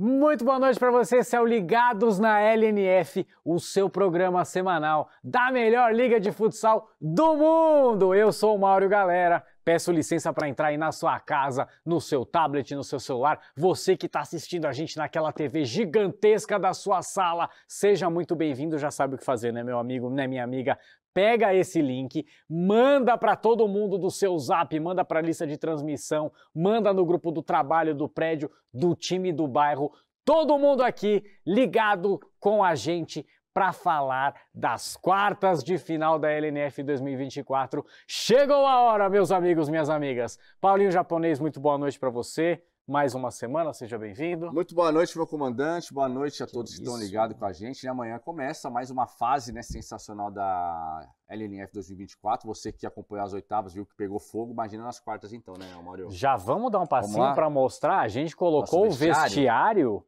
Muito boa noite para você, o Ligados na LNF, o seu programa semanal da melhor liga de futsal do mundo. Eu sou o Mauro Galera, peço licença para entrar aí na sua casa, no seu tablet, no seu celular. Você que está assistindo a gente naquela TV gigantesca da sua sala, seja muito bem-vindo, já sabe o que fazer, né, meu amigo, né, minha amiga? Pega esse link, manda para todo mundo do seu zap, manda para a lista de transmissão, manda no grupo do trabalho, do prédio, do time do bairro, todo mundo aqui ligado com a gente para falar das quartas de final da LNF 2024. Chegou a hora, meus amigos, minhas amigas. Paulinho Japonês, muito boa noite para você mais uma semana, seja bem-vindo. Muito boa noite, meu comandante, boa noite a que todos que estão ligados com a gente. E amanhã começa mais uma fase né, sensacional da LNF 2024. Você que acompanhou as oitavas, viu que pegou fogo, imagina nas quartas então, né, Mauro? Já vamos dar um passinho para mostrar? A gente colocou Nosso o vestiário. vestiário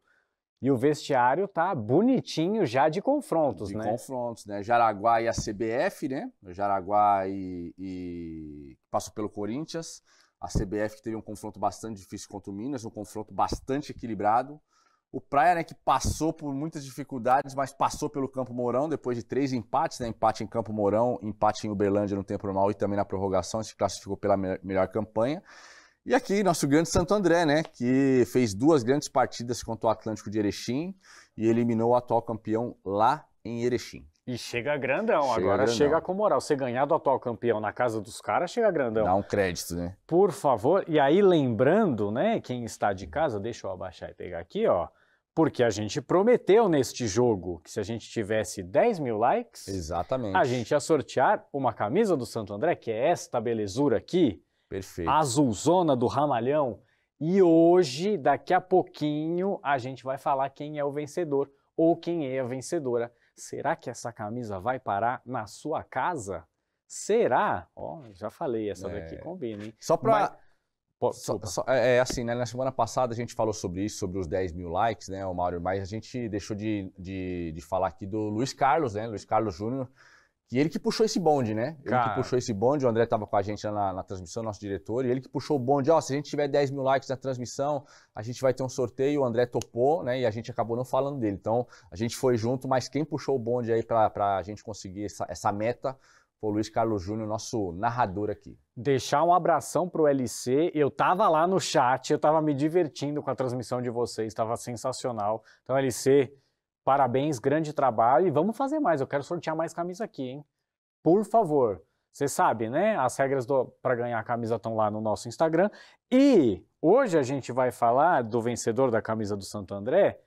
e o vestiário tá bonitinho já de confrontos, de né? De confrontos, né? Jaraguá e a CBF, né? Jaraguá e, e passou pelo Corinthians. A CBF que teve um confronto bastante difícil contra o Minas, um confronto bastante equilibrado. O Praia, né, que passou por muitas dificuldades, mas passou pelo Campo Mourão depois de três empates, né? Empate em Campo Mourão, empate em Uberlândia no tempo normal e também na prorrogação, se classificou pela melhor campanha. E aqui, nosso grande Santo André, né, que fez duas grandes partidas contra o Atlântico de Erechim e eliminou o atual campeão lá em Erechim. E chega grandão, chega agora grandão. chega com moral. Você ganhar do atual campeão na casa dos caras, chega grandão. Dá um crédito, né? Por favor. E aí, lembrando, né, quem está de casa, deixa eu abaixar e pegar aqui, ó. Porque a gente prometeu neste jogo que se a gente tivesse 10 mil likes, Exatamente. a gente ia sortear uma camisa do Santo André, que é esta belezura aqui. Perfeito. Azulzona do Ramalhão. E hoje, daqui a pouquinho, a gente vai falar quem é o vencedor ou quem é a vencedora Será que essa camisa vai parar na sua casa? Será? Ó, oh, já falei, essa é. daqui combina, hein? Só para. Só, só, é, é assim, né? Na semana passada a gente falou sobre isso, sobre os 10 mil likes, né, o Mário? Mas a gente deixou de, de, de falar aqui do Luiz Carlos, né? Luiz Carlos Júnior, que ele que puxou esse bonde, né? Ele Cara. que puxou esse bonde, o André estava com a gente na, na, transmissão, nosso diretor, e ele que puxou o bonde, ó, oh, se a gente tiver 10 mil likes na transmissão, a gente vai ter um sorteio, o André topou, né? E a gente acabou não falando dele. Então, a gente foi junto, mas quem puxou o bonde aí para a gente conseguir essa, essa meta foi o Luiz Carlos Júnior, nosso narrador aqui. Deixar um abração pro LC. Eu tava lá no chat, eu tava me divertindo com a transmissão de vocês, estava sensacional. Então, LC, Parabéns, grande trabalho e vamos fazer mais. Eu quero sortear mais camisa aqui, hein? Por favor. Você sabe, né? As regras para ganhar a camisa estão lá no nosso Instagram. E hoje a gente vai falar do vencedor da camisa do Santo André.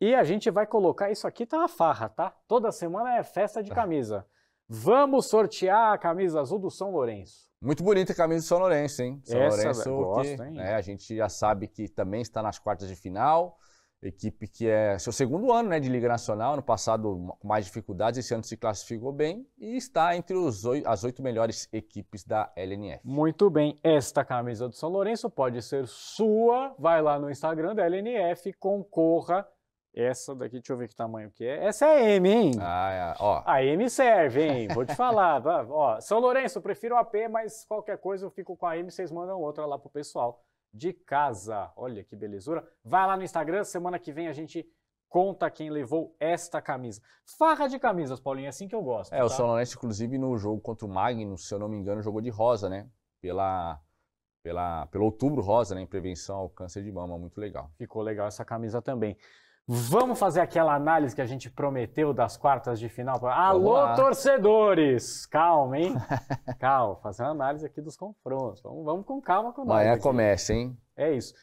E a gente vai colocar isso aqui, tá uma farra, tá? Toda semana é festa de camisa. Vamos sortear a camisa azul do São Lourenço. Muito bonita a camisa do São Lourenço, hein? São Essa, Lourenço, gosto, que, hein? Né, a gente já sabe que também está nas quartas de final equipe que é seu segundo ano né, de Liga Nacional, no passado com mais dificuldades, esse ano se classificou bem e está entre os oito, as oito melhores equipes da LNF. Muito bem, esta camisa do São Lourenço pode ser sua, vai lá no Instagram da LNF, concorra. Essa daqui, deixa eu ver que tamanho que é. Essa é a M, hein? Ah, é. Ó. A M serve, hein? Vou te falar. ó, São Lourenço, prefiro a P, mas qualquer coisa eu fico com a M, vocês mandam outra lá pro pessoal de casa. Olha que belezura. Vai lá no Instagram, semana que vem a gente conta quem levou esta camisa. Farra de camisas, Paulinho, é assim que eu gosto. É, tá? o São Lourenço, inclusive, no jogo contra o Magnus, se eu não me engano, jogou de rosa, né? Pela, pela, pelo outubro rosa, né? Em prevenção ao câncer de mama, muito legal. Ficou legal essa camisa também. Vamos fazer aquela análise que a gente prometeu das quartas de final? Alô, torcedores! Calma, hein? calma, fazer uma análise aqui dos confrontos. Vamos, vamos com calma com nós. Amanhã começa, hein? É isso.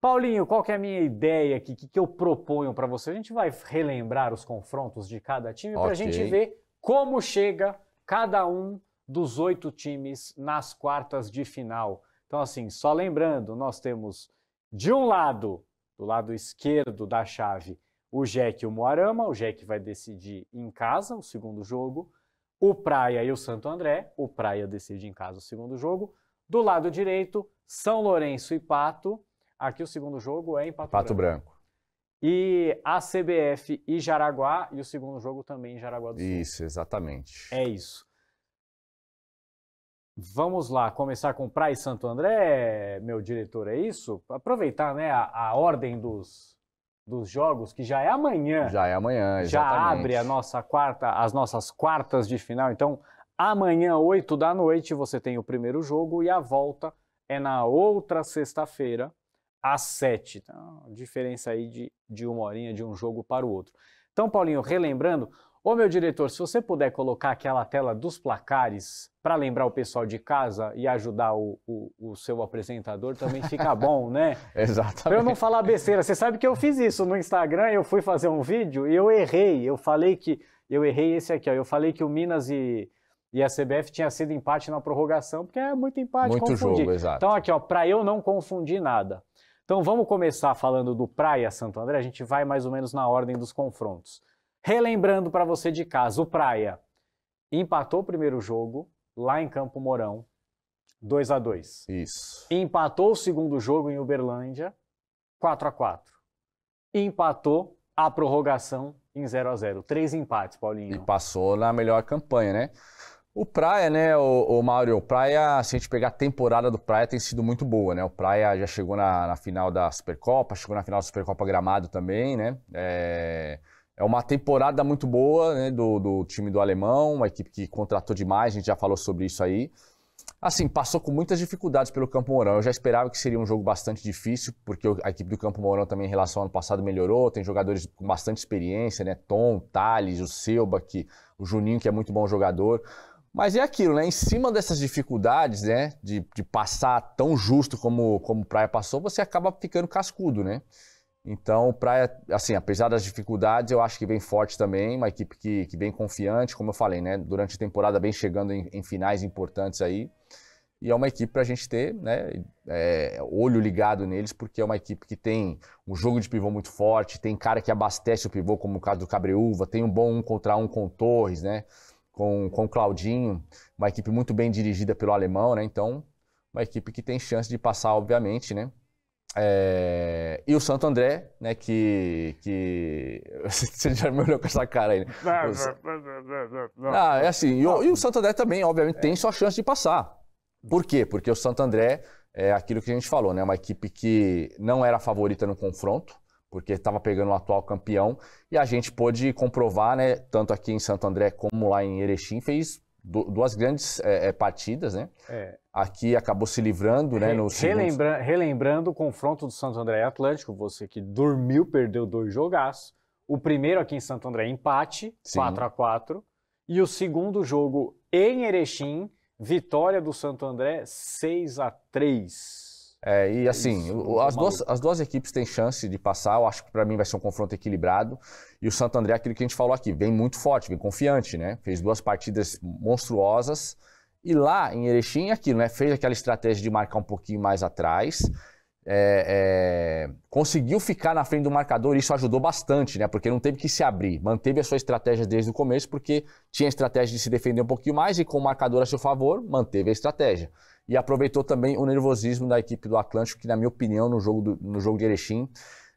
Paulinho, qual que é a minha ideia aqui? O que, que eu proponho para você? A gente vai relembrar os confrontos de cada time okay. para a gente ver como chega cada um dos oito times nas quartas de final. Então, assim, só lembrando, nós temos de um lado do lado esquerdo da chave o Jack e o Moarama. O Jack vai decidir em casa o segundo jogo. O Praia e o Santo André. O Praia decide em casa o segundo jogo. Do lado direito, São Lourenço e Pato. Aqui o segundo jogo é em Pato, Pato Branco. Branco. E a CBF e Jaraguá. E o segundo jogo também em Jaraguá do Sul. Isso, exatamente. É isso. Vamos lá, começar com Praia e Santo André, meu diretor, é isso? Aproveitar né, a, a ordem dos, dos jogos, que já é amanhã. Já é amanhã, Já exatamente. abre a nossa quarta, as nossas quartas de final. Então, amanhã, 8 da noite, você tem o primeiro jogo e a volta é na outra sexta-feira, às 7. Então, diferença aí de, de uma horinha de um jogo para o outro. Então, Paulinho, relembrando, ô meu diretor, se você puder colocar aquela tela dos placares para lembrar o pessoal de casa e ajudar o, o, o seu apresentador, também fica bom, né? Exatamente. Pra eu não falar besteira. Você sabe que eu fiz isso no Instagram, eu fui fazer um vídeo e eu errei. Eu falei que. Eu errei esse aqui, ó. Eu falei que o Minas e, e a CBF tinha sido empate na prorrogação, porque é muito empate Muito confundir. jogo, exato. Então, aqui, ó, para eu não confundir nada. Então, vamos começar falando do Praia Santo André. A gente vai mais ou menos na ordem dos confrontos. Relembrando para você de casa, o Praia empatou o primeiro jogo lá em Campo Mourão, 2 a 2 Isso. empatou o segundo jogo em Uberlândia, 4 a 4 Empatou a prorrogação em 0 a 0 Três empates, E Paulinho. passou na melhor campanha, né? O Praia, né, o, o Mauro, o Praia, se a gente pegar a temporada do Praia, tem sido muito boa, né? O Praia já chegou na, na final da Supercopa, chegou na final da Supercopa Gramado também, né? É, é uma temporada muito boa né, do, do time do Alemão, uma equipe que contratou demais, a gente já falou sobre isso aí. Assim, passou com muitas dificuldades pelo Campo Mourão. Eu já esperava que seria um jogo bastante difícil, porque a equipe do Campo Mourão também em relação ao ano passado melhorou, tem jogadores com bastante experiência, né? Tom, Thales, o Selba, que, o Juninho, que é muito bom jogador. Mas é aquilo, né? Em cima dessas dificuldades, né? De, de passar tão justo como, como o Praia passou, você acaba ficando cascudo, né? Então, o Praia, assim, apesar das dificuldades, eu acho que vem forte também, uma equipe que, que vem confiante, como eu falei, né? Durante a temporada vem chegando em, em finais importantes aí. E é uma equipe para a gente ter né, é, olho ligado neles, porque é uma equipe que tem um jogo de pivô muito forte, tem cara que abastece o pivô, como o caso do Cabreúva, tem um bom um contra um com o Torres, né? Com, com o Claudinho, uma equipe muito bem dirigida pelo alemão, né? Então, uma equipe que tem chance de passar, obviamente, né? É, E o Santo André, né, que, que... Você já me olhou com essa cara aí, né? Ah, é assim, e o, e o Santo André também, obviamente, tem sua chance de passar. Por quê? Porque o Santo André é aquilo que a gente falou, né? Uma equipe que não era favorita no confronto, porque estava pegando o atual campeão, e a gente pôde comprovar, né? Tanto aqui em Santo André como lá em Erechim, fez duas grandes é, é, partidas, né? É. Aqui acabou se livrando, né? No segundo... Relembra- relembrando o confronto do Santo André e Atlético, você que dormiu, perdeu dois jogaços. O primeiro aqui em Santo André, empate, Sim. 4 a 4 E o segundo jogo em Erechim, vitória do Santo André, 6 a 3 É, e assim, Isso, as, duas, as duas equipes têm chance de passar. Eu acho que para mim vai ser um confronto equilibrado. E o Santo André, aquilo que a gente falou aqui, vem muito forte, vem confiante, né? Fez duas partidas monstruosas. E lá em Erechim, é aquilo, né? Fez aquela estratégia de marcar um pouquinho mais atrás. é, é, conseguiu ficar na frente do marcador, isso ajudou bastante, né? Porque não teve que se abrir, manteve a sua estratégia desde o começo, porque tinha a estratégia de se defender um pouquinho mais e com o marcador a seu favor, manteve a estratégia. E aproveitou também o nervosismo da equipe do Atlântico, que, na minha opinião, no jogo, do- no jogo de Erechim,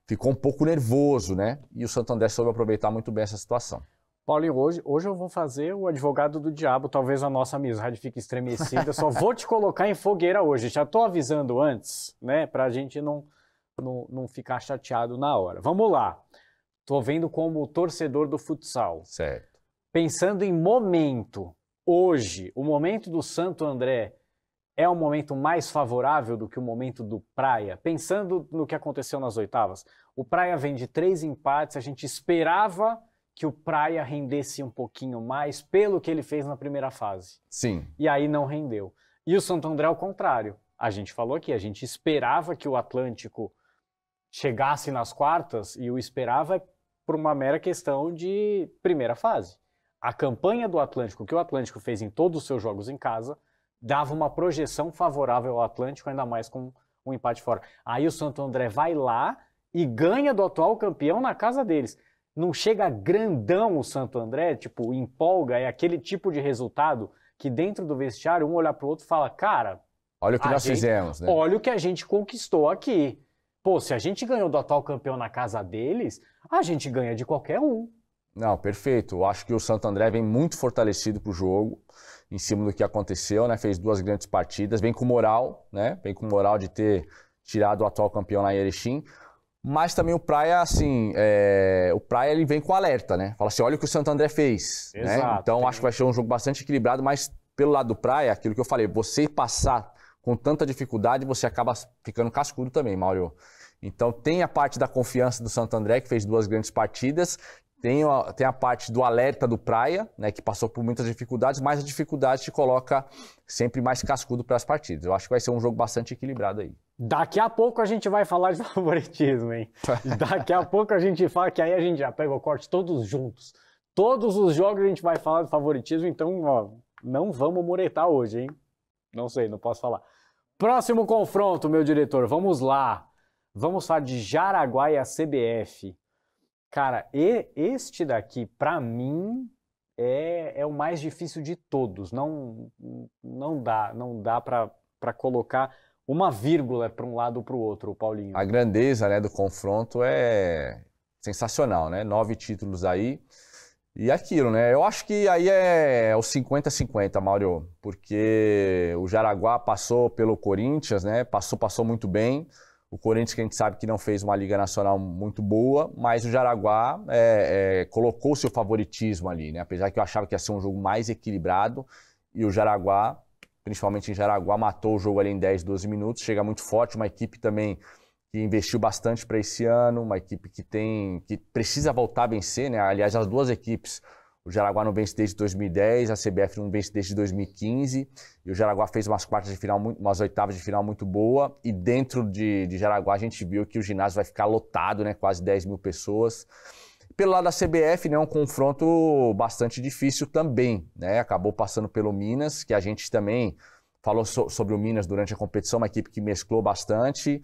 ficou um pouco nervoso, né? E o Santo André soube aproveitar muito bem essa situação. Paulinho, hoje, hoje eu vou fazer o advogado do diabo, talvez a nossa amizade fique estremecida. Só vou te colocar em fogueira hoje. Já tô avisando antes, né? Pra gente não, não, não ficar chateado na hora. Vamos lá. Tô vendo como torcedor do futsal. Certo. Pensando em momento, hoje, o momento do Santo André é um momento mais favorável do que o momento do Praia? Pensando no que aconteceu nas oitavas, o Praia vem de três empates, a gente esperava que o Praia rendesse um pouquinho mais pelo que ele fez na primeira fase. Sim, E aí não rendeu. E o Santo André ao contrário. A gente falou aqui, a gente esperava que o Atlântico chegasse nas quartas e o esperava por uma mera questão de primeira fase. A campanha do Atlântico, que o Atlântico fez em todos os seus jogos em casa, dava uma projeção favorável ao Atlântico, ainda mais com um empate fora. Aí o Santo André vai lá e ganha do atual campeão na casa deles. Não chega grandão o Santo André, tipo, empolga, é aquele tipo de resultado que dentro do vestiário um olhar para o outro e fala, cara, olha o que nós gente- fizemos, né? olha o que a gente conquistou aqui. Pô, se a gente ganhou do atual campeão na casa deles, a gente ganha de qualquer um. Não, perfeito. Eu acho que o Santo André vem muito fortalecido para o jogo, em cima do que aconteceu, né? Fez duas grandes partidas, vem com moral, né? Vem com moral de ter tirado o atual campeão lá em Erechim. Mas também o Praia, assim, é... o Praia ele vem com alerta, né? Fala assim, olha o que o Santo André fez. Né? Exato, né? Então tem... acho que vai ser um jogo bastante equilibrado, mas pelo lado do Praia, aquilo que eu falei, você passar com tanta dificuldade, você acaba ficando cascudo também, Mauro. Então tem a parte da confiança do Santo André, que fez duas grandes partidas, tem a, tem a parte do alerta do Praia, né, que passou por muitas dificuldades, mas a dificuldade te coloca sempre mais cascudo para as partidas. Eu acho que vai ser um jogo bastante equilibrado aí. Daqui a pouco a gente vai falar de favoritismo, hein? Daqui a pouco a gente fala que aí a gente já pega o corte todos juntos. Todos os jogos a gente vai falar de favoritismo, então ó, não vamos muretar hoje, hein? Não sei, não posso falar. Próximo confronto, meu diretor, vamos lá. Vamos falar de Jaraguá e a CBF. Cara, e, este daqui, para mim, é, é o mais difícil de todos. Não, não dá, não dá para colocar uma vírgula para um lado ou para o outro, Paulinho. A grandeza né, do confronto é sensacional, né? Nove títulos aí. E aquilo, né? Eu acho que aí é o 50-50, Mauro, porque o Jaraguá passou pelo Corinthians, né? Passou, passou muito bem. O Corinthians, que a gente sabe que não fez uma Liga Nacional muito boa, mas o Jaraguá é, é, colocou seu favoritismo ali, né? Apesar que eu achava que ia ser um jogo mais equilibrado, e o Jaraguá, principalmente em Jaraguá, matou o jogo ali em 10, 12 minutos, chega muito forte, uma equipe também que investiu bastante para esse ano, uma equipe que tem que precisa voltar a vencer, né? Aliás, as duas equipes o Jaraguá não vence desde 2010, a CBF não vence desde 2015. E o Jaraguá fez umas quartas de final, umas oitavas de final muito boa. E dentro de, de Jaraguá a gente viu que o ginásio vai ficar lotado, né? Quase 10 mil pessoas. Pelo lado da CBF, né, um confronto bastante difícil também, né? Acabou passando pelo Minas, que a gente também falou so sobre o Minas durante a competição, uma equipe que mesclou bastante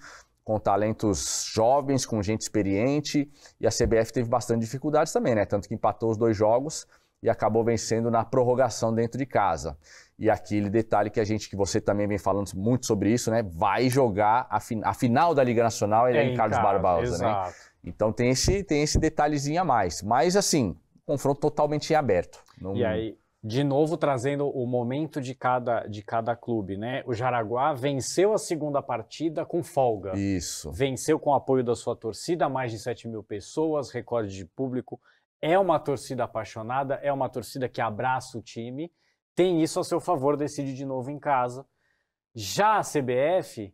com talentos jovens, com gente experiente, e a CBF teve bastante dificuldades também, né? Tanto que empatou os dois jogos e acabou vencendo na prorrogação dentro de casa. E aquele detalhe que a gente, que você também vem falando muito sobre isso, né? Vai jogar a, fin a final da Liga Nacional é, em Carlos Barbosa, né? Então tem esse, tem esse detalhezinho a mais. Mas assim, confronto totalmente em aberto. Não... E aí, de novo trazendo o momento de cada, de cada clube, né? O Jaraguá venceu a segunda partida com folga. Isso. Venceu com o apoio da sua torcida, mais de 7 mil pessoas, recorde de público. É uma torcida apaixonada, é uma torcida que abraça o time, tem isso a seu favor, decide de novo em casa. Já a CBF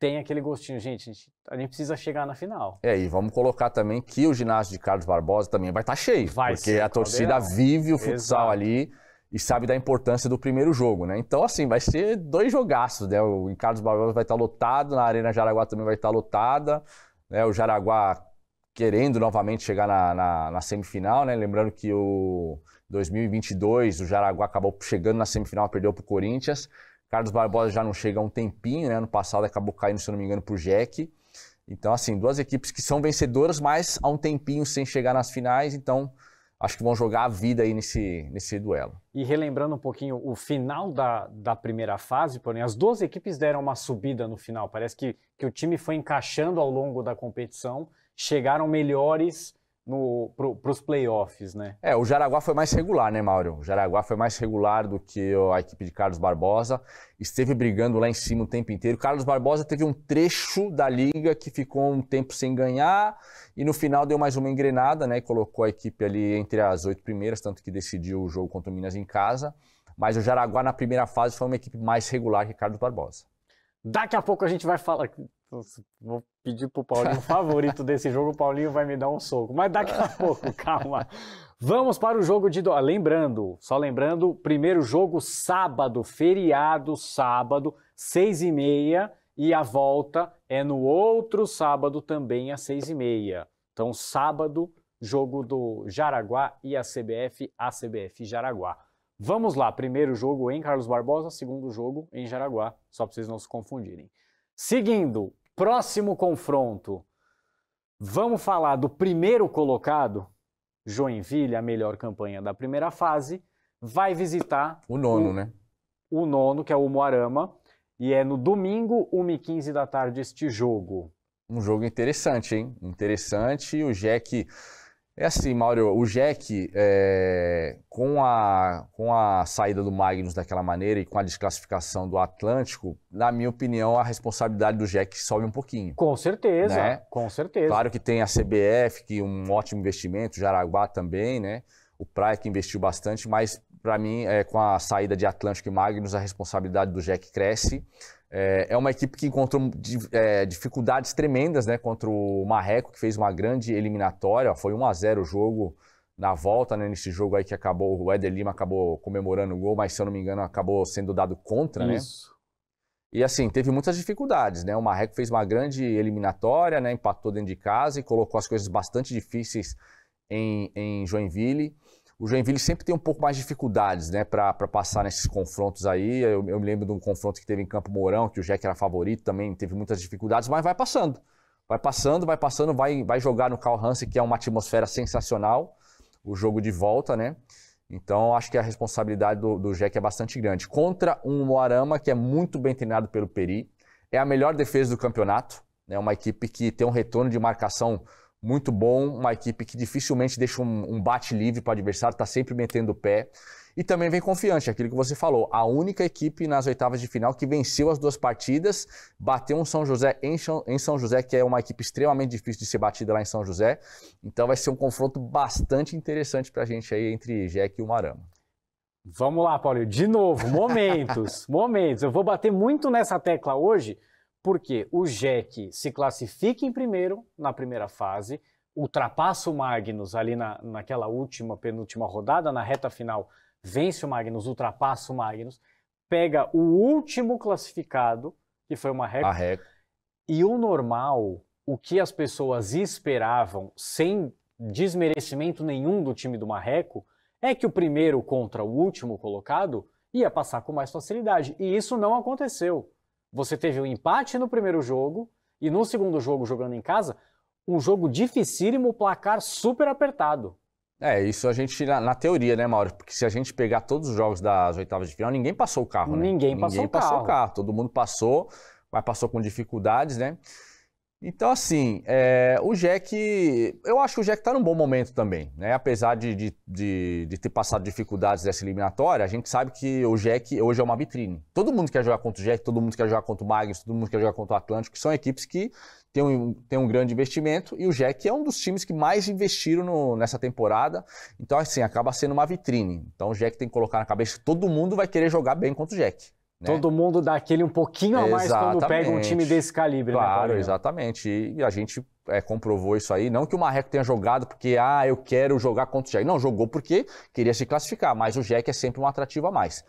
tem aquele gostinho, gente, a gente precisa chegar na final. É, e vamos colocar também que o ginásio de Carlos Barbosa também vai estar tá cheio, vai porque a torcida vive o futsal Exato. ali e sabe da importância do primeiro jogo, né? Então, assim, vai ser dois jogaços, né? O Carlos Barbosa vai estar tá lotado, na Arena Jaraguá também vai estar tá lotada, né? O Jaraguá querendo novamente chegar na, na, na semifinal, né? Lembrando que o 2022 o Jaraguá acabou chegando na semifinal, perdeu para o Corinthians. Carlos Barbosa já não chega há um tempinho, né? Ano passado acabou caindo, se eu não me engano, para o Jack. Então, assim, duas equipes que são vencedoras, mas há um tempinho sem chegar nas finais, então acho que vão jogar a vida aí nesse, nesse duelo. E relembrando um pouquinho o final da, da primeira fase, porém, as duas equipes deram uma subida no final. Parece que, que o time foi encaixando ao longo da competição, chegaram melhores para os playoffs, né? É, o Jaraguá foi mais regular, né, Mauro? O Jaraguá foi mais regular do que a equipe de Carlos Barbosa. Esteve brigando lá em cima o tempo inteiro. Carlos Barbosa teve um trecho da liga que ficou um tempo sem ganhar e no final deu mais uma engrenada, né? Colocou a equipe ali entre as oito primeiras, tanto que decidiu o jogo contra o Minas em casa. Mas o Jaraguá na primeira fase foi uma equipe mais regular que Carlos Barbosa. Daqui a pouco a gente vai falar. Vou pedir pro Paulinho o favorito desse jogo, o Paulinho vai me dar um soco. Mas daqui a pouco, calma. Vamos para o jogo de. Do... Lembrando, só lembrando, primeiro jogo sábado, feriado, sábado, seis e meia, e a volta é no outro sábado também às seis e meia. Então, sábado, jogo do Jaraguá e a CBF, a CBF Jaraguá. Vamos lá, primeiro jogo em Carlos Barbosa, segundo jogo em Jaraguá, só para vocês não se confundirem. Seguindo, próximo confronto. Vamos falar do primeiro colocado, Joinville, a melhor campanha da primeira fase, vai visitar o nono, o, né? O nono, que é o Moarama, e é no domingo, 1h15 da tarde, este jogo. Um jogo interessante, hein? Interessante. O Jack É assim, Mauro, o Jack, é, com, a, com a saída do Magnus daquela maneira e com a desclassificação do Atlântico, na minha opinião, a responsabilidade do Jack sobe um pouquinho. Com certeza, né? com certeza. Claro que tem a CBF, que é um ótimo investimento, o Jaraguá também, né? O Praia que investiu bastante, mas para mim, é, com a saída de Atlântico e Magnus, a responsabilidade do Jack cresce. É, é uma equipe que encontrou é, dificuldades tremendas né, contra o Marreco, que fez uma grande eliminatória. Foi 1 a 0 o jogo na volta, né, nesse jogo aí que acabou, o Éder Lima acabou comemorando o gol, mas se eu não me engano acabou sendo dado contra, né? Isso. né? E assim, teve muitas dificuldades, né? O Marreco fez uma grande eliminatória, né? Empatou dentro de casa e colocou as coisas bastante difíceis em, em Joinville o Joinville sempre tem um pouco mais de dificuldades, né, para passar nesses confrontos aí. Eu, eu, me lembro de um confronto que teve em Campo Mourão, que o Jack era favorito, também teve muitas dificuldades, mas vai passando. Vai passando, vai passando, vai, vai jogar no Carl Hansen, que é uma atmosfera sensacional, o jogo de volta, né? Então, acho que a responsabilidade do, do Jack é bastante grande. Contra um Moarama, que é muito bem treinado pelo Peri, é a melhor defesa do campeonato, né? Uma equipe que tem um retorno de marcação muito bom, uma equipe que dificilmente deixa um, um bate livre para o adversário, está sempre metendo o pé. E também vem confiante, aquilo que você falou. A única equipe nas oitavas de final que venceu as duas partidas, bateu um São José em, em São José, que é uma equipe extremamente difícil de ser batida lá em São José. Então vai ser um confronto bastante interessante para a gente aí entre Jack e o Marama. Vamos lá, Paulo. De novo, momentos, momentos. Eu vou bater muito nessa tecla hoje, porque o Jack se classifica em primeiro na primeira fase, ultrapassa o Magnus ali na, naquela última, penúltima rodada, na reta final, vence o Magnus, ultrapassa o Magnus, pega o último classificado, que foi o Marreco, Marreco. e o normal, o que as pessoas esperavam, sem desmerecimento nenhum do time do Marreco, é que o primeiro contra o último colocado ia passar com mais facilidade. E isso não aconteceu. Você teve um empate no primeiro jogo e no segundo jogo, jogando em casa, um jogo dificílimo, placar super apertado. É, isso a gente, na, na, teoria, né, Mauro? Porque se a gente pegar todos os jogos das oitavas de final, ninguém passou o carro, né? Ninguém passou ninguém o passou carro. o carro. Todo mundo passou, mas passou com dificuldades, né? Então, assim, é, o Jack, eu acho que o Jack está num bom momento também, né? Apesar de, de, de, de, ter passado dificuldades dessa eliminatória, a gente sabe que o Jack hoje é uma vitrine. Todo mundo quer jogar contra o Jack, todo mundo quer jogar contra o Magnus, todo mundo quer jogar contra o Atlântico, são equipes que têm um, têm um grande investimento e o Jack é um dos times que mais investiram no, nessa temporada. Então, assim, acaba sendo uma vitrine. Então, o Jack tem que colocar na cabeça que todo mundo vai querer jogar bem contra o Jack. Né? Todo mundo dá aquele um pouquinho a mais exatamente. quando pega um time desse calibre, né, claro, né, exatamente. E a gente é, comprovou isso aí. Não que o Marreco tenha jogado porque, ah, eu quero jogar contra o Jack. Não, jogou porque queria se classificar, mas o Jack é sempre um atrativo a mais.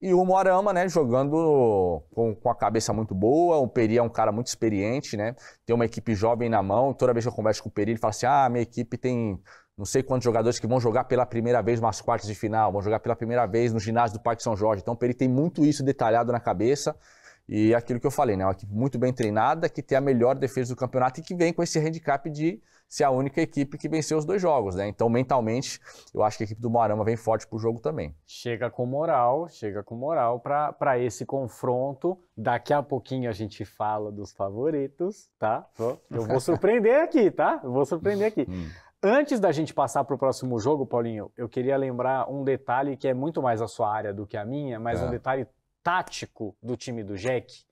E o Moarama, né, jogando com, com, a cabeça muito boa. O Peri é um cara muito experiente, né? Tem uma equipe jovem na mão. Toda vez que eu converso com o Peri, ele fala assim: ah, minha equipe tem não sei quantos jogadores que vão jogar pela primeira vez nas quartas de final, vão jogar pela primeira vez no ginásio do Parque São Jorge. Então, ele tem muito isso detalhado na cabeça. E é aquilo que eu falei, né? Uma equipe muito bem treinada, que tem a melhor defesa do campeonato e que vem com esse handicap de ser a única equipe que venceu os dois jogos, né? Então, mentalmente, eu acho que a equipe do Moarama vem forte pro jogo também. Chega com moral, chega com moral para esse confronto. Daqui a pouquinho a gente fala dos favoritos, tá? Eu vou surpreender aqui, tá? Eu vou surpreender aqui. Antes da gente passar para o próximo jogo, Paulinho, eu queria lembrar um detalhe que é muito mais a sua área do que a minha, mas é. um detalhe tático do time do Jack,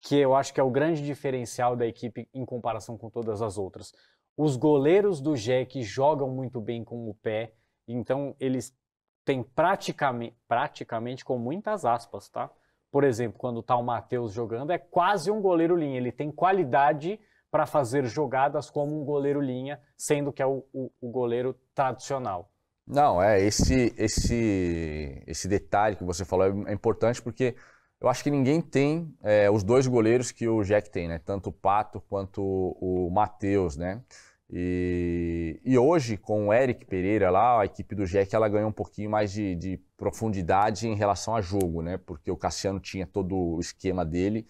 que eu acho que é o grande diferencial da equipe em comparação com todas as outras. Os goleiros do Jack jogam muito bem com o pé, então eles têm praticamente, praticamente com muitas aspas, tá? Por exemplo, quando tá o Matheus jogando, é quase um goleiro linha, ele tem qualidade para fazer jogadas como um goleiro linha, sendo que é o, o, o goleiro tradicional. Não, é esse esse esse detalhe que você falou é, importante porque eu acho que ninguém tem é, os dois goleiros que o Jack tem, né? Tanto o Pato quanto o, o Matheus, né? E, e, hoje, com o Eric Pereira lá, a equipe do Jack ela ganhou um pouquinho mais de, de profundidade em relação a jogo, né? Porque o Cassiano tinha todo o esquema dele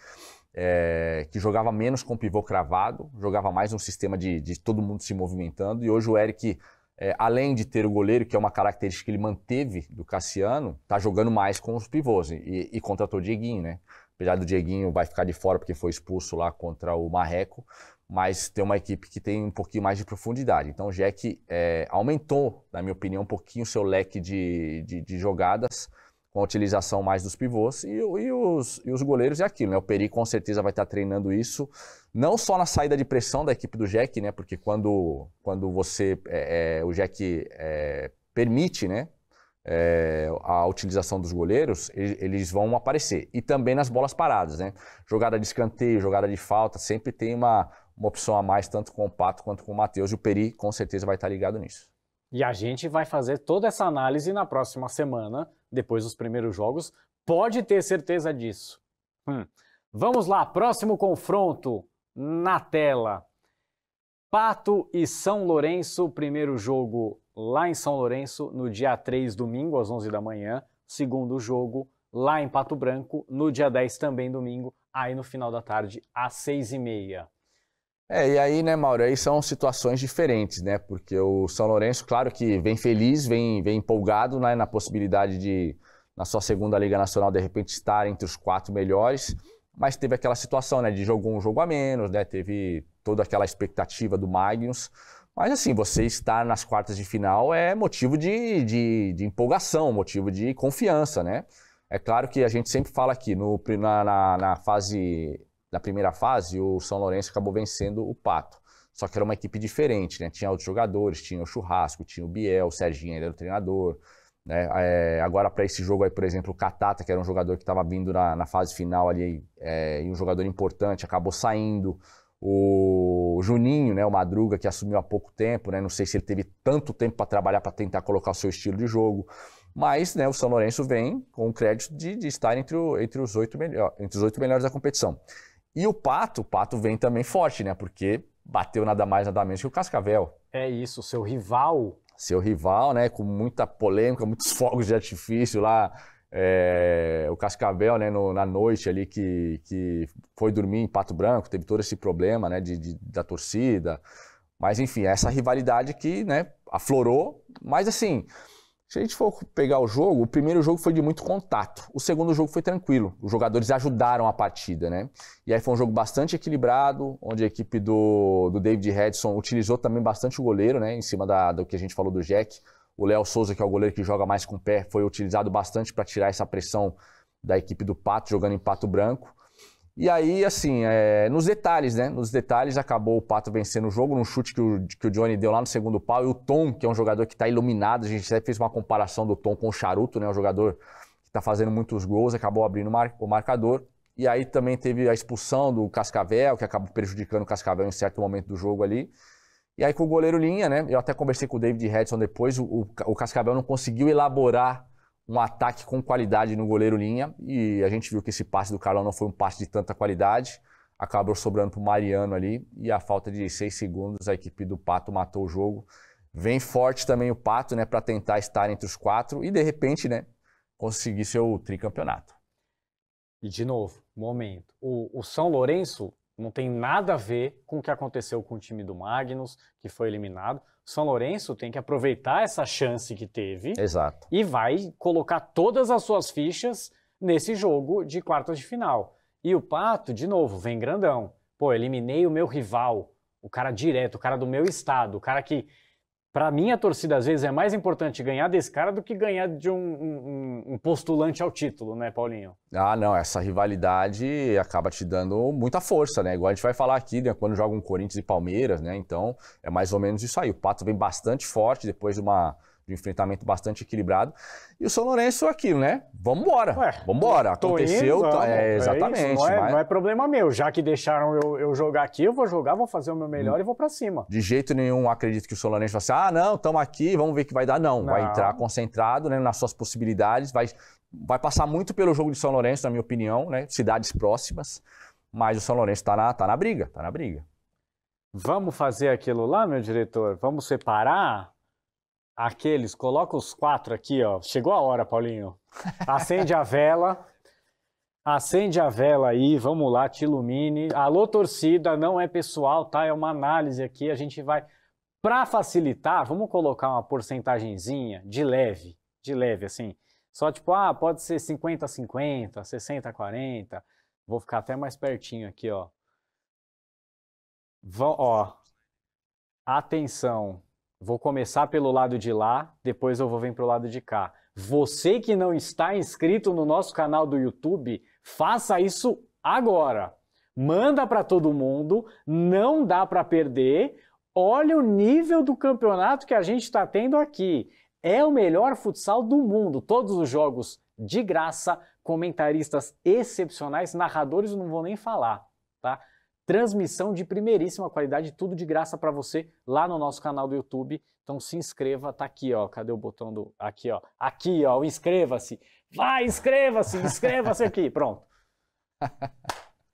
é, que jogava menos com pivô cravado, jogava mais um sistema de, de todo mundo se movimentando. E hoje o Eric, é, além de ter o goleiro, que é uma característica que ele manteve do Cassiano, tá jogando mais com os pivôs e, e contratou o Dieguinho, né? Apesar do Dieguinho vai ficar de fora porque foi expulso lá contra o Marreco, mas tem uma equipe que tem um pouquinho mais de profundidade. Então o Jack é, aumentou, na minha opinião, um pouquinho o seu leque de, de, de jogadas com a utilização mais dos pivôs e, e, os, e os goleiros é aquilo, né? O Peri com certeza vai estar treinando isso, não só na saída de pressão da equipe do Jack, né? Porque quando, quando você, é, é, o Jack é, permite, né? É, a utilização dos goleiros, eles vão aparecer. E também nas bolas paradas, né? Jogada de escanteio, jogada de falta, sempre tem uma, uma opção a mais, tanto com o Pato quanto com o Matheus, e o Peri com certeza vai estar ligado nisso. E a gente vai fazer toda essa análise na próxima semana, depois dos primeiros jogos. Pode ter certeza disso. Hum. Vamos lá, próximo confronto na tela. Pato e São Lourenço, primeiro jogo lá em São Lourenço, no dia 3, domingo, às 11 da manhã. Segundo jogo lá em Pato Branco, no dia 10, também domingo, aí no final da tarde, às 6 e meia. É, e aí, né, Mauro, aí são situações diferentes, né? Porque o São Lourenço, claro que vem feliz, vem, vem empolgado né, na possibilidade de, na sua segunda Liga Nacional, de repente estar entre os quatro melhores, mas teve aquela situação, né, de jogou um jogo a menos, né? Teve toda aquela expectativa do Magnus. Mas assim, você estar nas quartas de final é motivo de, de, de empolgação, motivo de confiança, né? É claro que a gente sempre fala aqui, no, na, na, na fase na primeira fase, o São Lourenço acabou vencendo o Pato. Só que era uma equipe diferente, né? Tinha outros jogadores, tinha o Churrasco, tinha o Biel, o Serginho era o treinador. Né? É, agora, para esse jogo aí, por exemplo, o Catata, que era um jogador que estava vindo na, na, fase final ali, é, e um jogador importante, acabou saindo. O Juninho, né, o Madruga, que assumiu há pouco tempo, né? Não sei se ele teve tanto tempo para trabalhar para tentar colocar o seu estilo de jogo. Mas né, o São Lourenço vem com o crédito de, de estar entre, o, entre, os oito melhor, entre os oito melhores da competição. E o Pato, o Pato vem também forte, né? Porque bateu nada mais, nada menos que o Cascavel. É isso, seu rival. Seu rival, né? Com muita polêmica, muitos fogos de artifício lá. É, o Cascavel, né, no, na noite ali que, que foi dormir em Pato Branco, teve todo esse problema, né, de, de, da torcida. Mas, enfim, essa rivalidade que, né, aflorou. Mas, assim, se a gente for pegar o jogo, o primeiro jogo foi de muito contato. O segundo jogo foi tranquilo. Os jogadores ajudaram a partida, né? E aí foi um jogo bastante equilibrado, onde a equipe do, do David Redson utilizou também bastante o goleiro, né? Em cima da, do que a gente falou do Jack. O Léo Souza, que é o goleiro que joga mais com o pé, foi utilizado bastante para tirar essa pressão da equipe do Pato, jogando em Pato Branco. E aí, assim, é, nos detalhes, né? Nos detalhes, acabou o Pato vencendo o jogo num chute que o, que o Johnny deu lá no segundo pau. E o Tom, que é um jogador que está iluminado, a gente até fez uma comparação do Tom com o Charuto, né? Um jogador que está fazendo muitos gols, acabou abrindo o marcador. E aí também teve a expulsão do Cascavel, que acabou prejudicando o Cascavel em certo momento do jogo ali. E aí com o goleiro linha, né? Eu até conversei com o David Redson depois, o, o, o Cascavel não conseguiu elaborar um ataque com qualidade no goleiro linha e a gente viu que esse passe do Carlão não foi um passe de tanta qualidade, acabou sobrando para o Mariano ali e a falta de seis segundos a equipe do Pato matou o jogo. Vem forte também o Pato, né, para tentar estar entre os quatro e de repente, né, conseguir seu tricampeonato. E de novo, momento. O, o São Lourenço não tem nada a ver com o que aconteceu com o time do Magnus, que foi eliminado. São Lourenço tem que aproveitar essa chance que teve Exato. e vai colocar todas as suas fichas nesse jogo de quartas de final. E o Pato, de novo, vem grandão. Pô, eliminei o meu rival, o cara direto, o cara do meu estado, o cara que para mim, a torcida, às vezes, é mais importante ganhar desse cara do que ganhar de um, um, um, postulante ao título, né, Paulinho? Ah, não, essa rivalidade acaba te dando muita força, né? Igual a gente vai falar aqui, né, quando joga um Corinthians e Palmeiras, né? Então, é mais ou menos isso aí. O Pato vem bastante forte depois de uma de um enfrentamento bastante equilibrado. E o São Lourenço, aquilo, né? Vamos embora. Vamos embora. Aconteceu. Indo, tá, é, exatamente. É não, é, mas... não, é, problema meu. Já que deixaram eu, eu, jogar aqui, eu vou jogar, vou fazer o meu melhor hum. e vou para cima. De jeito nenhum acredito que o São Lourenço vai assim: ah, não, estamos aqui, vamos ver o que vai dar. Não, não. vai entrar concentrado né, nas suas possibilidades, vai, vai passar muito pelo jogo de São Lourenço, na minha opinião, né? Cidades próximas. Mas o São Lourenço está na, tá na briga, está na briga. Vamos fazer aquilo lá, meu diretor? Vamos separar Aqueles, coloca os quatro aqui, ó. Chegou a hora, Paulinho. Acende a vela. Acende a vela aí, vamos lá, te ilumine. Alô, torcida, não é pessoal, tá? É uma análise aqui. A gente vai. Para facilitar, vamos colocar uma porcentagemzinha de leve, de leve, assim. Só tipo, ah, pode ser 50-50, 60-40. Vou ficar até mais pertinho aqui, ó. Vão, ó, atenção. Vou começar pelo lado de lá, depois eu vou vir pro lado de cá. Você que não está inscrito no nosso canal do YouTube, faça isso agora. Manda para todo mundo, não dá para perder. Olha o nível do campeonato que a gente está tendo aqui. É o melhor futsal do mundo. Todos os jogos de graça, comentaristas excepcionais, narradores não vou nem falar, tá? Transmissão de primeiríssima qualidade, tudo de graça para você lá no nosso canal do YouTube. Então se inscreva, tá aqui, ó. Cadê o botão do aqui, ó? Aqui, ó, inscreva-se. Vai, inscreva-se, inscreva-se aqui. Pronto.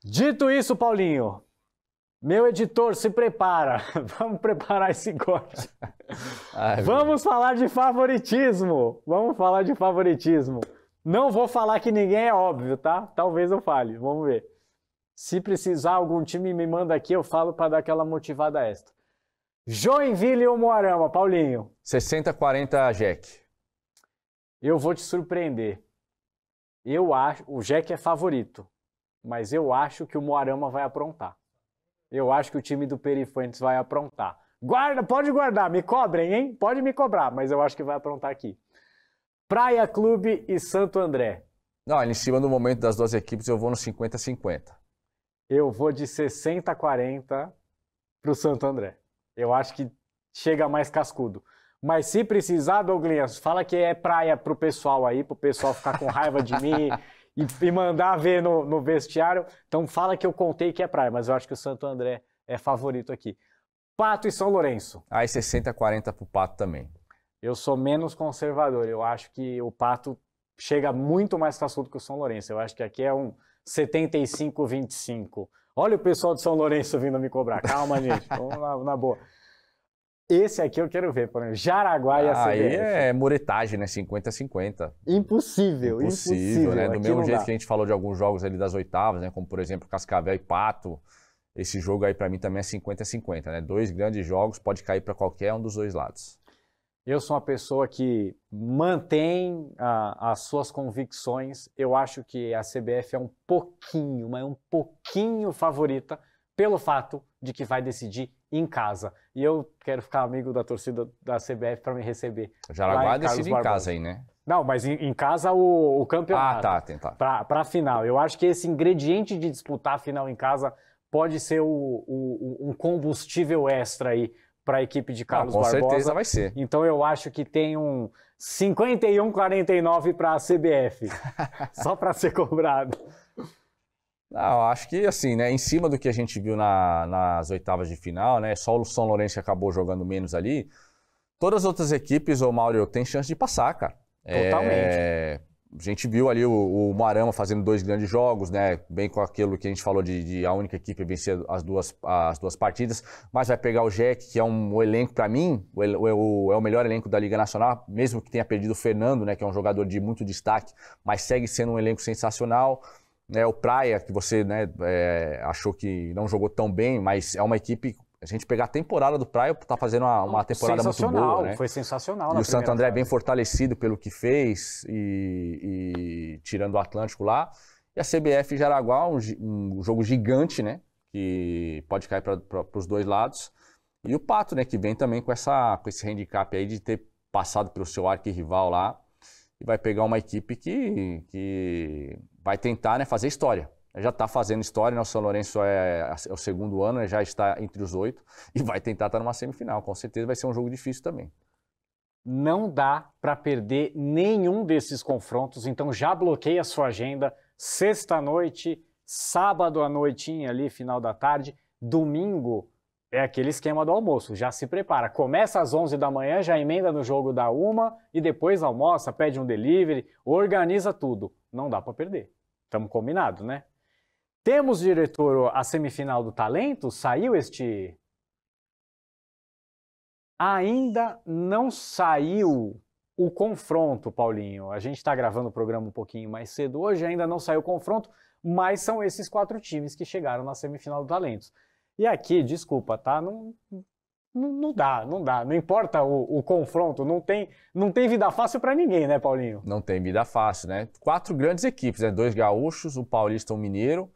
Dito isso, Paulinho, meu editor, se prepara. Vamos preparar esse corte. Ai, Vamos meu. falar de favoritismo. Vamos falar de favoritismo. Não vou falar que ninguém é óbvio, tá? Talvez eu fale. Vamos ver. Se precisar algum time me manda aqui, eu falo para dar aquela motivada extra. Joinville ou Moarama, Paulinho? 60-40 Jack. Eu vou te surpreender. Eu acho, o Jack é favorito, mas eu acho que o Moarama vai aprontar. Eu acho que o time do Perifuentes vai aprontar. Guarda, pode guardar, me cobrem, hein? Pode me cobrar, mas eu acho que vai aprontar aqui. Praia Clube e Santo André. Não, em cima do momento das duas equipes eu vou no 50-50. Eu vou de 60-40 para o Santo André. Eu acho que chega mais cascudo. Mas se precisar, Douglas, fala que é praia pro pessoal aí, pro pessoal ficar com raiva de mim e, e, mandar ver no, no, vestiário. Então fala que eu contei que é praia, mas eu acho que o Santo André é favorito aqui. Pato e São Lourenço. Aí 60 40 pro Pato também. Eu sou menos conservador. Eu acho que o Pato chega muito mais cascudo que o São Lourenço. Eu acho que aqui é um 75-25. Olha o pessoal de São Lourenço vindo me cobrar. Calma, gente. Vamos na, na boa. Esse aqui eu quero ver, por exemplo, Jaraguá e a CBF. Aí é muretagem, né? 50-50. Impossível, impossível, impossível. né? Do mesmo jeito dá. que a gente falou de alguns jogos ali das oitavas, né? Como, por exemplo, Cascavel e Pato. Esse jogo aí para mim também é 50-50, né? Dois grandes jogos, pode cair para qualquer um dos dois lados. Eu sou uma pessoa que mantém ah, as suas convicções. Eu acho que a CBF é um pouquinho, mas um pouquinho favorita pelo fato de que vai decidir em casa. E eu quero ficar amigo da torcida da CBF para me receber. Jaraguá decide em casa aí, né? Não, mas em, em casa o, o, campeonato. Ah, tá, tentar. Para a final. Eu acho que esse ingrediente de disputar a final em casa pode ser o, o, um combustível extra aí para a equipe de Carlos Não, com Barbosa. Com certeza vai ser. Então eu acho que tem um 51-49 para a CBF. só para ser cobrado. Não, acho que assim, né, em cima do que a gente viu na, nas oitavas de final, né, só o São Lourenço acabou jogando menos ali, todas as outras equipes, o Mauro, tem chance de passar, cara. Totalmente. É, a gente viu ali o, o Moarama fazendo dois grandes jogos, né? Bem com aquilo que a gente falou de, de a única equipe vencer as duas, as duas partidas, mas vai pegar o Jack, que é um, um elenco, para mim, o, o, é o melhor elenco da Liga Nacional, mesmo que tenha perdido o Fernando, né? Que é um jogador de muito destaque, mas segue sendo um elenco sensacional. Né, o Praia, que você né, é, achou que não jogou tão bem, mas é uma equipe. A gente pegar a temporada do Praia, tá fazendo uma, uma temporada muito boa. Né? Foi sensacional. E o Santo André é bem fortalecido pelo que fez, e, e, tirando o Atlântico lá. E a CBF Jaraguá, um, um jogo gigante, né? Que pode cair para os dois lados. E o Pato, né? Que vem também com, essa, com esse handicap aí de ter passado pelo seu arquirrival lá. E vai pegar uma equipe que, que vai tentar né, fazer história. Já está fazendo história, né? o São Lourenço é, é, o segundo ano, já está entre os oito e vai tentar estar numa semifinal. Com certeza vai ser um jogo difícil também. Não dá para perder nenhum desses confrontos, então já bloqueia a sua agenda. Sexta-noite, sábado à noitinha ali, final da tarde, domingo é aquele esquema do almoço, já se prepara. Começa às 11 da manhã, já emenda no jogo da uma e depois almoça, pede um delivery, organiza tudo. Não dá para perder. Estamos combinados, né? Temos, diretor, a semifinal do talento? Saiu este. Ainda não saiu o confronto, Paulinho. A gente está gravando o programa um pouquinho mais cedo hoje, ainda não saiu o confronto, mas são esses quatro times que chegaram na semifinal do Talentos. E aqui, desculpa, tá? Não, não, não dá, não dá. Não importa o, o, confronto, não tem, não tem vida fácil para ninguém, né, Paulinho? Não tem vida fácil, né? Quatro grandes equipes, né? Dois gaúchos, o paulista o mineiro.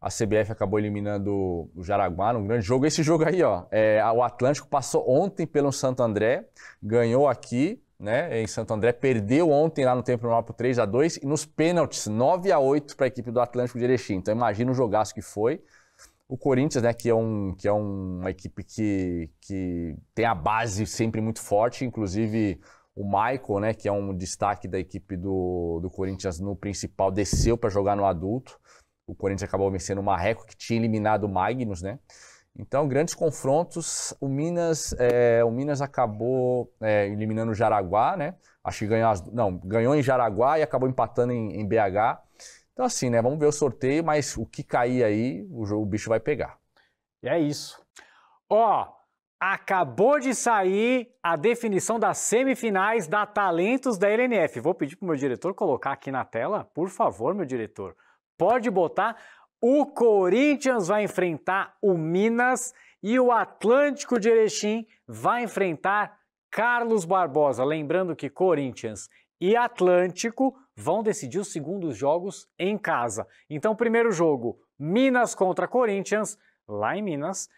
A CBF acabou eliminando o Jaraguá num grande jogo. Esse jogo aí, ó, é, o Atlântico passou ontem pelo Santo André, ganhou aqui, né, em Santo André, perdeu ontem lá no tempo normal por 3 a 2 e nos pênaltis 9 a 8 para a equipe do Atlântico de Erechim. Então imagina o jogaço que foi. O Corinthians, né, que é, um, que é uma equipe que, que tem a base sempre muito forte, inclusive o Michael, né, que é um destaque da equipe do, do Corinthians no principal, desceu para jogar no adulto. O Corinthians acabou vencendo o Marreco, que tinha eliminado o Magnus, né? Então, grandes confrontos. O Minas, é, o Minas acabou é, eliminando o Jaraguá, né? Acho que ganhou, as, não, ganhou em Jaraguá e acabou empatando em, em BH. Então, assim, né? Vamos ver o sorteio, mas o que cair aí, o, jogo, o bicho vai pegar. E é isso. Ó, acabou de sair a definição das semifinais da Talentos da LNF. Vou pedir para o meu diretor colocar aqui na tela, por favor, meu diretor. Pode botar. O Corinthians vai enfrentar o Minas e o Atlântico de Erechim vai enfrentar Carlos Barbosa. Lembrando que Corinthians e Atlântico vão decidir os segundos jogos em casa. Então, primeiro jogo, Minas contra Corinthians, lá em Minas.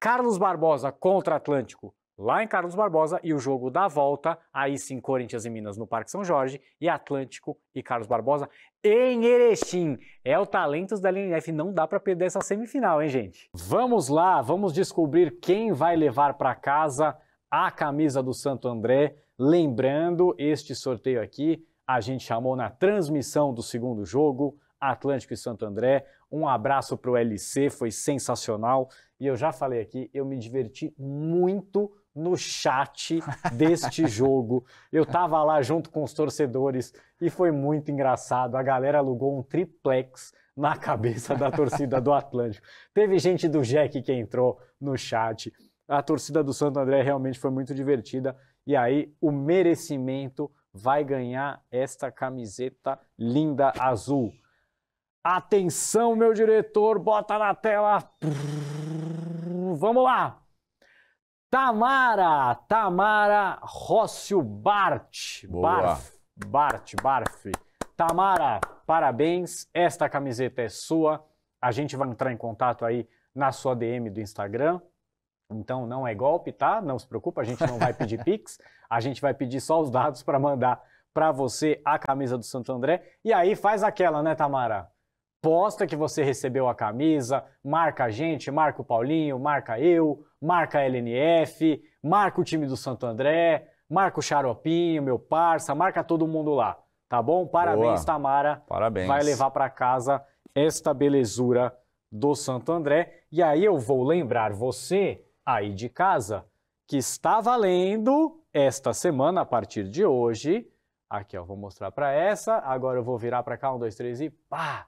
Carlos Barbosa contra Atlântico, lá em Carlos Barbosa. E o jogo da volta, aí sim, Corinthians e Minas no Parque São Jorge. E Atlântico e Carlos Barbosa em Erechim. É o Talentos da LNF, não dá para perder essa semifinal, hein, gente? Vamos lá, vamos descobrir quem vai levar para casa a camisa do Santo André. Lembrando, este sorteio aqui a gente chamou na transmissão do segundo jogo, Atlântico e Santo André. Um abraço para o LC, foi sensacional. E eu já falei aqui, eu me diverti muito no chat deste jogo. Eu tava lá junto com os torcedores e foi muito engraçado. A galera alugou um triplex na cabeça da torcida do Atlântico. Teve gente do Jack que entrou no chat. A torcida do Santo André realmente foi muito divertida. E aí, o merecimento vai ganhar esta camiseta linda azul. Atenção, meu diretor, bota na tela. Vamos lá. Tamara, Tamara Rócio Bart. Barf, Bart, Barf. Tamara, parabéns. Esta camiseta é sua. A gente vai entrar em contato aí na sua DM do Instagram. Então não é golpe, tá? Não se preocupa, a gente não vai pedir Pix, a gente vai pedir só os dados para mandar para você a camisa do Santo André. E aí faz aquela, né, Tamara? Posta que você recebeu a camisa, marca a gente, marca o Paulinho, marca eu, marca a LNF, marca o time do Santo André, marca o Xaropinho, meu parça, marca todo mundo lá, tá bom? Parabéns, Boa. Tamara. Parabéns. Vai levar para casa esta belezura do Santo André. E aí eu vou lembrar você aí de casa que está valendo esta semana, a partir de hoje. Aqui, ó, vou mostrar para essa. Agora eu vou virar para cá, um, dois, três e pá!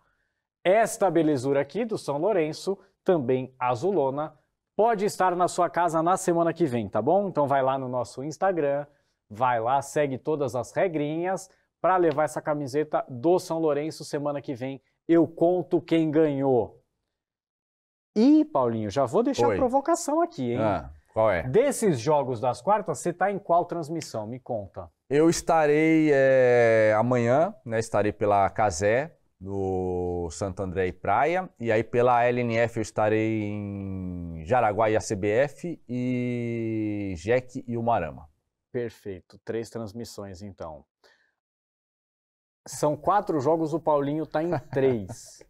Esta belezura aqui do São Lourenço, também azulona, pode estar na sua casa na semana que vem, tá bom? Então vai lá no nosso Instagram, vai lá, segue todas as regrinhas para levar essa camiseta do São Lourenço semana que vem. Eu conto quem ganhou. E, Paulinho, já vou deixar Oi. a provocação aqui, hein? Ah, qual é? Desses jogos das quartas, você tá em qual transmissão? Me conta. Eu estarei é, amanhã, né? Estarei pela Casé, do Santo André e Praia. E aí pela LNF eu estarei em Jaraguá e ACBF e Jeque e Umarama. Perfeito. Três transmissões, então. São quatro jogos, o Paulinho tá em três.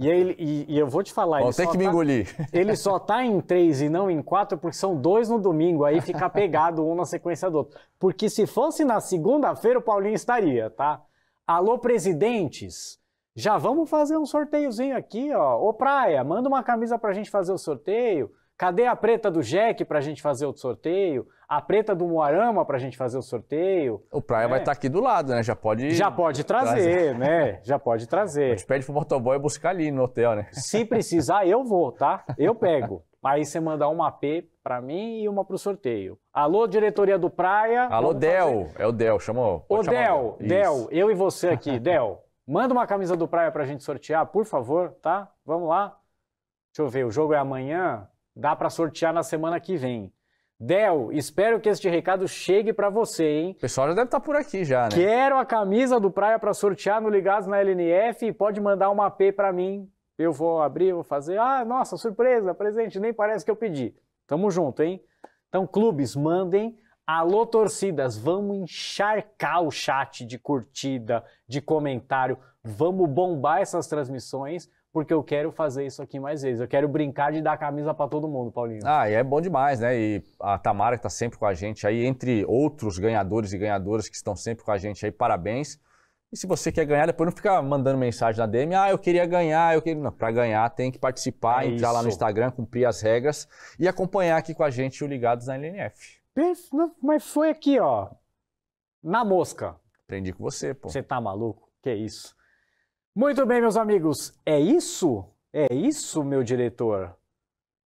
E, ele, e, e eu vou te falar, ter só, que me tá, engolir. ele só tá em três e não em quatro porque são dois no domingo, aí fica pegado um na sequência do outro. Porque se fosse na segunda-feira, o Paulinho estaria, tá? Alô, presidentes, já vamos fazer um sorteiozinho aqui, ó. Ô, Praia, manda uma camisa pra gente fazer o sorteio. Cadê a preta do Jack pra gente fazer o sorteio? A preta do Moarama pra gente fazer o sorteio? O Praia vai estar aqui do lado, né? Já pode. Já pode trazer, né? Já pode A trazer. gente pede pro motoboy buscar ali no hotel, né? Se precisar, eu vou, tá? Eu pego. Aí você mandar uma AP pra mim e uma pro sorteio. Alô, diretoria do Praia. Alô, Del. fazer- É o Del, chamou. Ô, Del, o Del, eu e você aqui. Del, manda uma camisa do Praia pra gente sortear, por favor, tá? Vamos lá. Deixa eu ver, o jogo é amanhã. Dá pra sortear na semana que vem. Del, espero que este recado chegue pra você, hein? O pessoal já deve estar por aqui já, né? Quero a camisa do Praia pra sortear no Ligados na LNF e pode mandar uma AP pra mim eu vou abrir, vou fazer, ah, nossa, surpresa, presente, nem parece que eu pedi. Tamo junto, hein? Então, clubes, mandem. Alô, torcidas, vamos encharcar o chat de curtida, de comentário. Vamos bombar essas transmissões, porque eu quero fazer isso aqui mais vezes. Eu quero brincar de dar camisa para todo mundo, Paulinho. Ah, e é bom demais, né? E a Tamara que tá sempre com a gente aí, entre outros ganhadores e ganhadoras que estão sempre com a gente aí, parabéns. E se você quer ganhar, depois não fica mandando mensagem na DM, ah, eu queria ganhar, eu queria. Não, para ganhar tem que participar, é entrar isso. lá no Instagram, cumprir as regras e acompanhar aqui com a gente o Ligados na LNF. Mas foi aqui, ó. Na mosca. Aprendi com você, pô. Você tá maluco? Que isso? Muito bem, meus amigos. É isso? É isso, meu diretor?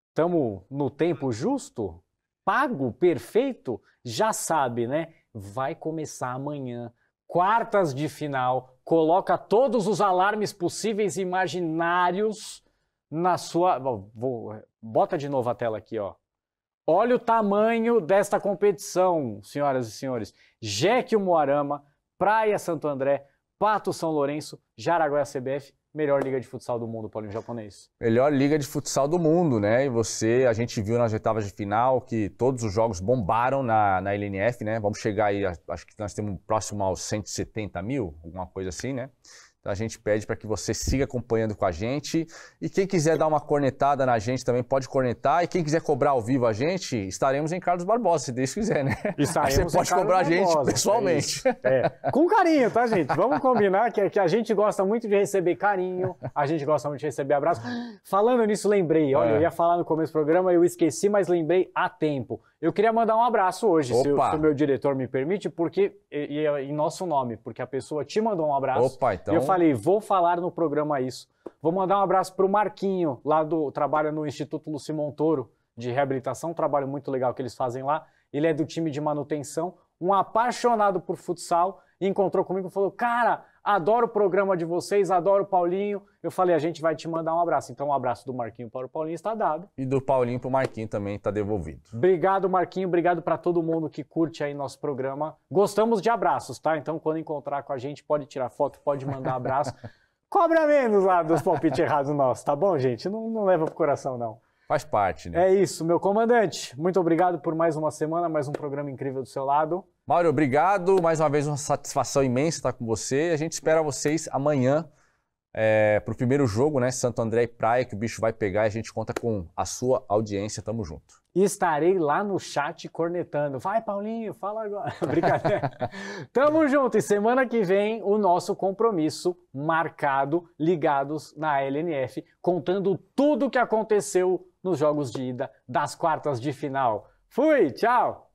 Estamos no tempo justo? Pago? Perfeito? Já sabe, né? Vai começar amanhã quartas de final, coloca todos os alarmes possíveis e imaginários na sua. Vou, bota de novo a tela aqui, ó. Olha o tamanho desta competição, senhoras e senhores. Jeque Moarama, Praia Santo André, Pato São Lourenço, Jaraguá CBF melhor liga de futsal do mundo, Paulinho Japonês? Melhor liga de futsal do mundo, né? E você, a gente viu nas oitavas de final que todos os jogos bombaram na, na LNF, né? Vamos chegar aí, acho que nós temos próximo aos 170 mil, alguma coisa assim, né? Então a gente pede para que você siga acompanhando com a gente. E quem quiser dar uma cornetada na gente também pode cornetar. E quem quiser cobrar ao vivo a gente, estaremos em Carlos Barbosa, se Deus quiser, né? Estaremos você pode cobrar a gente pessoalmente. É, é, Com carinho, tá, gente? Vamos combinar que, que, a gente gosta muito de receber carinho, a gente gosta muito de receber abraço. Falando nisso, lembrei. Olha, é. eu ia falar no começo do programa, eu esqueci, mas lembrei a tempo. Eu queria mandar um abraço hoje, se o, se o, meu diretor me permite, porque e, e, em nosso nome, porque a pessoa te mandou um abraço. Opa, então... E eu falei, vou falar no programa isso. Vou mandar um abraço para o Marquinho, lá do trabalha no Instituto Luci Montoro de reabilitação, um trabalho muito legal que eles fazem lá. Ele é do time de manutenção, um apaixonado por futsal, encontrou comigo e falou: "Cara, Adoro o programa de vocês, adoro o Paulinho. Eu falei, a gente vai te mandar um abraço. Então, um abraço do Marquinho para o Paulinho está dado. E do Paulinho para o Marquinho também está devolvido. Obrigado, Marquinho. Obrigado para todo mundo que curte aí nosso programa. Gostamos de abraços, tá? Então, quando encontrar com a gente, pode tirar foto, pode mandar abraço. Cobra menos lá dos palpites errados nossos, tá bom, gente? Não, não leva pro coração, não. Faz parte, né? É isso, meu comandante. Muito obrigado por mais uma semana, mais um programa incrível do seu lado. Mauro, obrigado. Mais uma vez, uma satisfação imensa estar com você. A gente espera vocês amanhã é, para o primeiro jogo, né? Santo André e Praia, que o bicho vai pegar. A gente conta com a sua audiência. Tamo junto. E estarei lá no chat cornetando. Vai, Paulinho, fala agora. Brincadeira. Tamo junto. E semana que vem, o nosso compromisso marcado, ligados na LNF, contando tudo o que aconteceu nos jogos de ida das quartas de final. Fui, tchau!